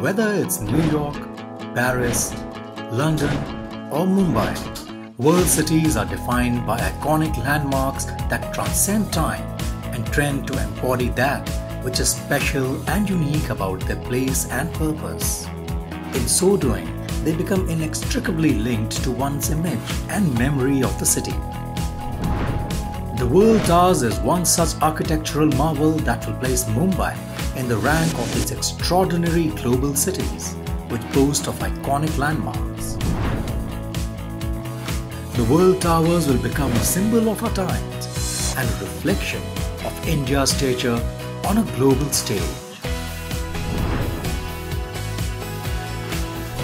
Whether it's New York, Paris, London, or Mumbai, world cities are defined by iconic landmarks that transcend time and trend to embody that which is special and unique about their place and purpose. In so doing, they become inextricably linked to one's image and memory of the city. The World Towers is one such architectural marvel that will place Mumbai in the rank of its extraordinary global cities with boast of iconic landmarks. The World Towers will become a symbol of our times and a reflection of India's stature on a global stage.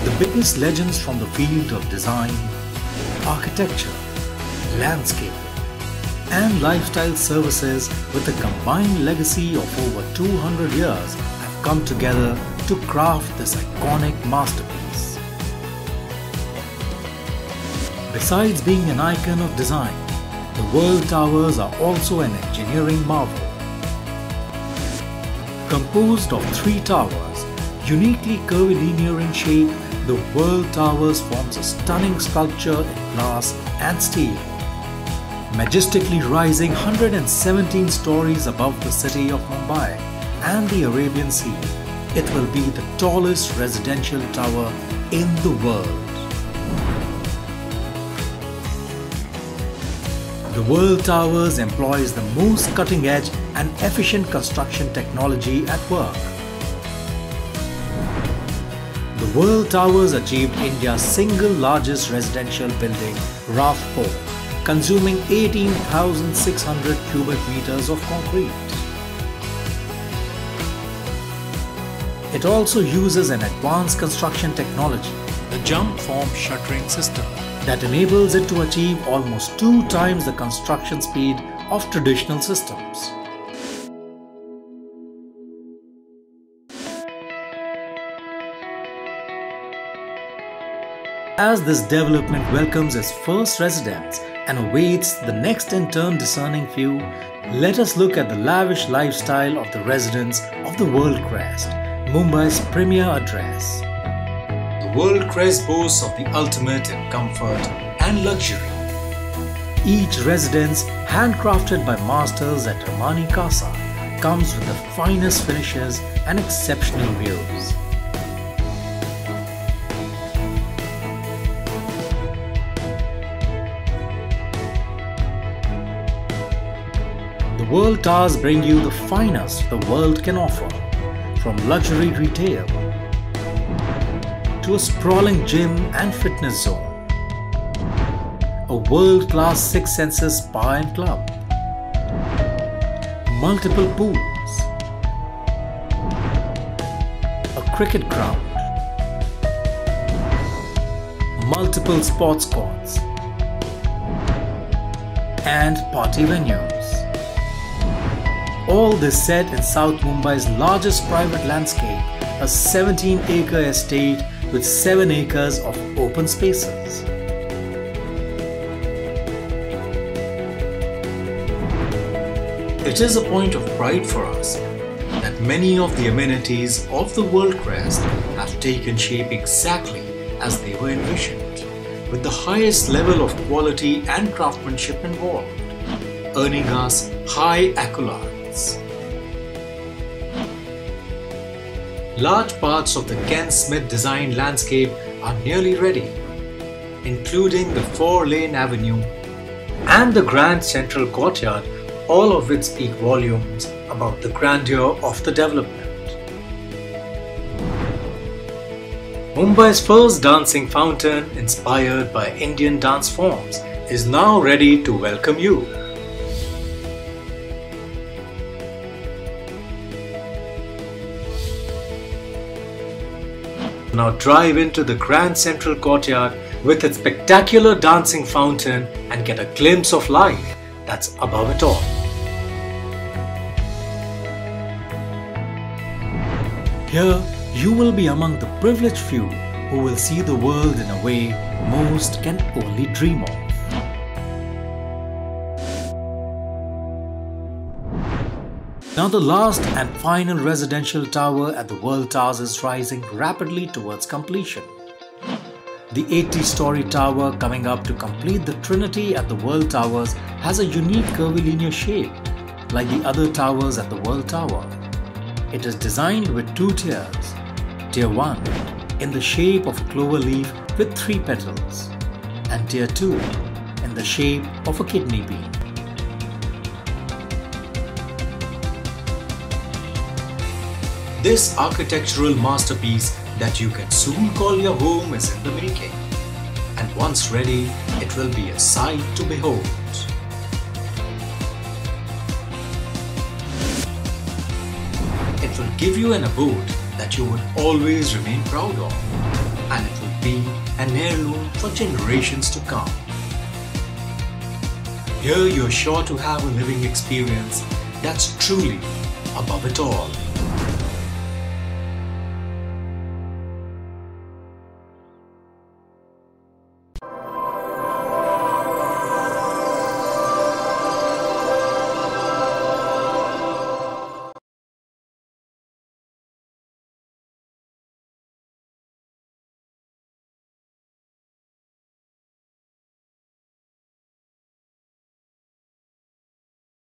The biggest legends from the field of design, architecture, landscape, and lifestyle services with a combined legacy of over 200 years have come together to craft this iconic masterpiece. Besides being an icon of design, the World Towers are also an engineering marvel. Composed of three towers, uniquely curvilinear in shape, the World Towers forms a stunning sculpture in glass and steel majestically rising 117 stories above the city of Mumbai and the Arabian Sea. It will be the tallest residential tower in the world. The World Towers employs the most cutting-edge and efficient construction technology at work. The World Towers achieved India's single largest residential building, RAFP consuming 18,600 cubic meters of concrete. It also uses an advanced construction technology, the jump form shuttering system, that enables it to achieve almost two times the construction speed of traditional systems. As this development welcomes its first residents and awaits the next in turn discerning few, let us look at the lavish lifestyle of the residents of the World Crest, Mumbai's premier address. The World Crest boasts of the ultimate in comfort and luxury. Each residence, handcrafted by masters at Armani Casa, comes with the finest finishes and exceptional views. World Towers bring you the finest the world can offer, from luxury retail to a sprawling gym and fitness zone, a world-class Six Senses spa and club, multiple pools, a cricket ground, multiple sports courts, and party venues. All this set in South Mumbai's largest private landscape, a 17 acre estate with 7 acres of open spaces. It is a point of pride for us that many of the amenities of the World Crest have taken shape exactly as they were envisioned, with the highest level of quality and craftsmanship involved, earning us high accolades. Large parts of the Ken Smith designed landscape are nearly ready, including the four-lane avenue and the grand central courtyard, all of which speak volumes about the grandeur of the development. Mumbai's first dancing fountain, inspired by Indian dance forms, is now ready to welcome you. Now drive into the grand central courtyard with its spectacular dancing fountain and get a glimpse of life that's above it all. Here, you will be among the privileged few who will see the world in a way most can only dream of. Now the last and final residential tower at the World Towers is rising rapidly towards completion. The 80-story tower coming up to complete the Trinity at the World Towers has a unique curvilinear shape, like the other towers at the World Tower. It is designed with two tiers. Tier 1 in the shape of a clover leaf with three petals, and Tier 2 in the shape of a kidney bean. This architectural masterpiece that you can soon call your home is in the making. And once ready, it will be a sight to behold. It will give you an abode that you would always remain proud of. And it will be an heirloom for generations to come. Here you're sure to have a living experience that's truly above it all.